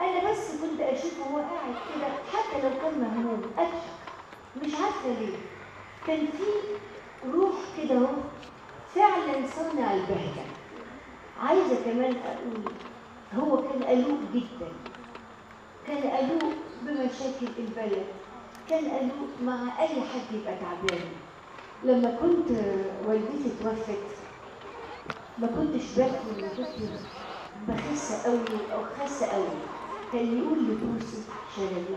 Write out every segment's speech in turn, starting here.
أنا بس كنت اشوفه هو قاعد كده حتى لو كان مهموم أضحك. مش عارفة ليه. كان في روح كده أهو فعلا صنع البهجة. عايزة كمان أقول هو كان قلوق جدا. كان قلوق بمشاكل البلد. كان قلوق مع أي حد يبقى تعبان. لما كنت والدتي توفت ما كنتش باكل وكنت بخس قوي أو خاسه قوي كان يقول لبوسي شلبي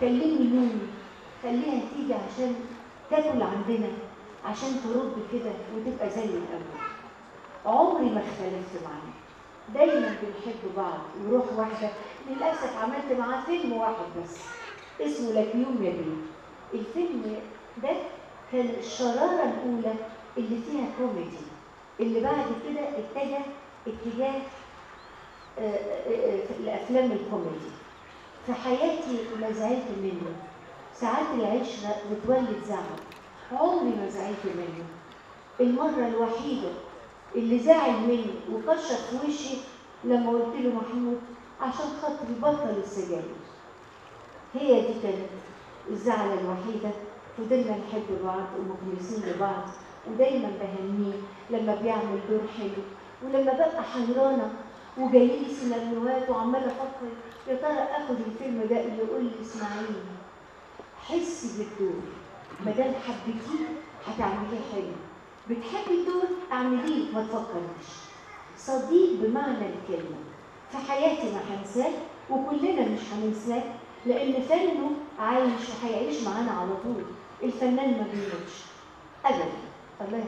كلمني نومي خليها تيجي عشان تاكل عندنا عشان ترد كده وتبقى زي الأول. عمري ما اختلفت معاه. دايما بنحب بعض وروح واحدة. للأسف عملت معاه فيلم واحد بس اسمه لك يوم يا بيه الفيلم ده كان الشرارة الأولى اللي فيها كوميدي. اللي بعد كده اتجه اتجاه آه، آه، آه، الأفلام الكوميدي. في حياتي ما زعلت منه. ساعات العشرة بتولد زعل. عمري ما زعلت منه. المرة الوحيدة اللي زعل مني وكشر في وشي لما قلت له محمود عشان خاطري بطل السجاير. هي دي كانت الزعلة الوحيدة. فضلنا نحب بعض ومخلصين لبعض. ودايما بهنيه لما بيعمل دور حلو ولما ببقى حيرانة وجاي لي سيناريوهات وعمالة أفكر يا ترى آخد الفيلم ده اللي يقول لي إسماعيل؟ حسي بالدور. ما دام حبيتيه هتعمليه حلو. بتحبي الدور؟ اعمليه ما تفكريش. صديق بمعنى الكلمة. في حياتي ما هنساه وكلنا مش هننساه لأن فنه عايش وهيعيش معانا على طول. الفنان ما بيموتش. 哎呀